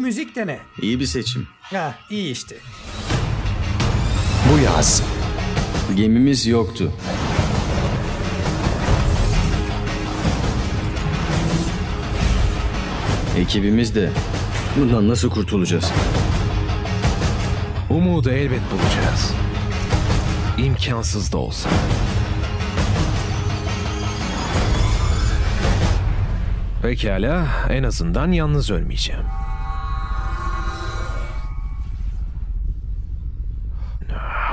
müzik de ne? İyi bir seçim. Ha iyi işte. Bu yaz Gemimiz yoktu. Ekibimiz de. Bundan nasıl kurtulacağız? Umudu elbet bulacağız. İmkansız da olsa. Pekala, en azından yalnız ölmeyeceğim.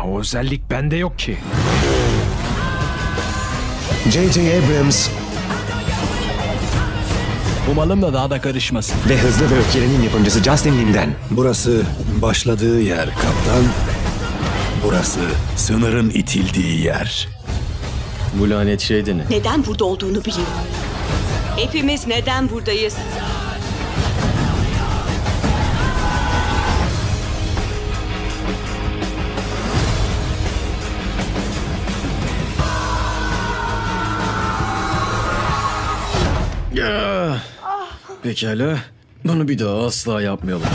O özellik bende yok ki. J.J. Abrams Umalım da daha da karışmasın. ve Hızlı ve Öfkeli'nin yapımcısı Justin Lin'den Burası başladığı yer kaptan. Burası sınırın itildiği yer. Bu lanet şey de ne? Neden burada olduğunu biliyor. Hepimiz neden buradayız? Pekala. Bunu bir daha asla yapmayalım.